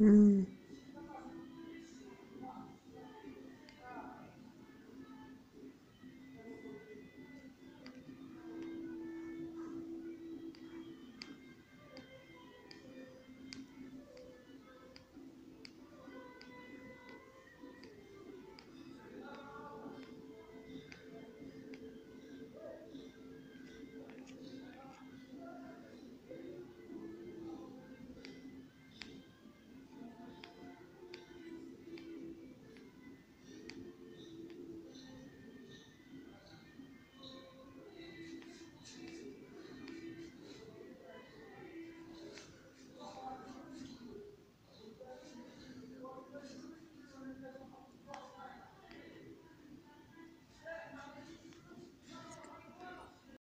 嗯。